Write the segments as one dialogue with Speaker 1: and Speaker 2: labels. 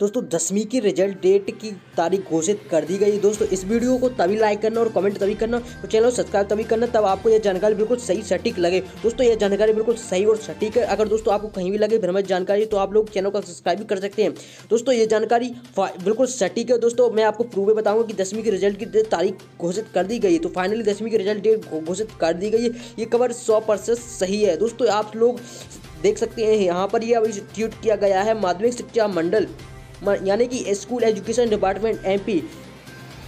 Speaker 1: दोस्तों, दसवीं की रिज़ल्ट डेट की तारीख घोषित कर दी गई। दोस्तों, इस वीडियो को तभी लाइक करना और कमेंट तभी करना और चैनल सब्सक्राइब तभी करना, तब आपको यह जानकारी बिल्कुल सही, सटीक लगे। दोस्तों, यह जानकारी बिल्कुल सही और सटीक है। अगर दोस्तों आपको कहीं भी लगे भ्रमित जानकारी तो आप लोग चैनल को सब्सक्राइब भी कर सकते हैं। दोस्तों ये जानकारी बिल्कुल सटीक है। दोस्तों, मैं आपको प्रूवे बताऊँगा कि दसवीं की रिज़ल्ट की तारीख घोषित कर दी गई तो फाइनली दसवीं की रिज़ल्ट डेट घोषित कर दी गई है। ये खबर सौ सही है। दोस्तों, आप लोग देख सकते हैं, यहाँ पर यह ट्वीट किया गया है माध्यमिक शिक्षा मंडल। यानी कि स्कूल एजुकेशन डिपार्टमेंट एमपी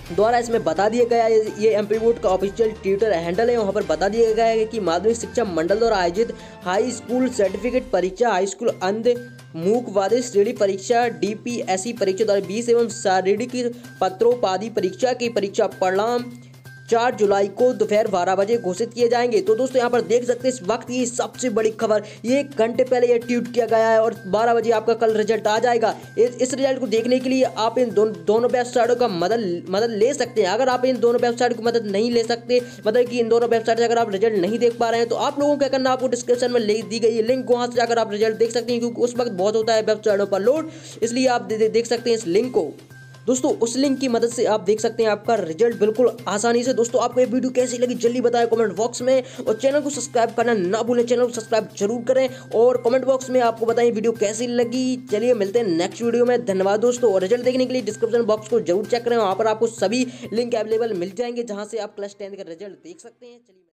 Speaker 1: द्वारा इसमें बता दिया गया है। ये एमपी बोर्ड का ऑफिशियल ट्विटर हैंडल है। वहाँ पर बता दिया गया है कि माध्यमिक शिक्षा मंडल द्वारा आयोजित हाई स्कूल सर्टिफिकेट परीक्षा, हाई स्कूल अंध मूक वादित श्रेणी परीक्षा, डीपीएससी परीक्षा द्वारा बीस एवं शारीरिक पत्रोपाधि परीक्षा की परीक्षा परिणाम चार जुलाई को दोपहर बारह बजे घोषित किए जाएँगे। तो दोस्तों, यहाँ पर देख सकते हैं इस वक्त की सबसे बड़ी खबर, ये एक घंटे पहले यह ट्वीट किया गया है और बारह बजे आपका कल रिज़ल्ट आ जाएगा। इस रिज़ल्ट को देखने के लिए आप इन दोनों दोनों वेबसाइटों का मदद मदद ले सकते हैं। अगर आप इन दोनों वेबसाइट की मदद नहीं ले सकते मतलब कि इन दोनों वेबसाइट से अगर आप रिज़ल्ट नहीं देख पा रहे हैं तो आप लोगों को क्या करना आपको डिस्क्रिप्शन में दी गई लिंक, वहाँ से जाकर आप रिज़ल्ट देख सकते हैं, क्योंकि उस वक्त बहुत होता है वेबसाइटों पर लोड, इसलिए आप देख सकते हैं इस लिंक को। दोस्तों, उस लिंक की मदद से आप देख सकते हैं आपका रिज़ल्ट बिल्कुल आसानी से। दोस्तों, आपको ये वीडियो कैसी लगी, जल्दी बताएँ कमेंट बॉक्स में। और चैनल को सब्सक्राइब करना ना भूलें चैनल को सब्सक्राइब ज़रूर करें। और कमेंट बॉक्स में आपको बताएँ वीडियो कैसी लगी। चलिए, मिलते हैं नेक्स्ट वीडियो में। धन्यवाद दोस्तों। और रिज़ल्ट देखने के लिए डिस्क्रिप्शन बॉक्स को ज़रूर चेक करें। वहाँ पर आपको सभी लिंक अवेलेबल मिल जाएँगे, जहाँ से आप क्लास टेंथ का रिज़ल्ट देख सकते हैं। चलिए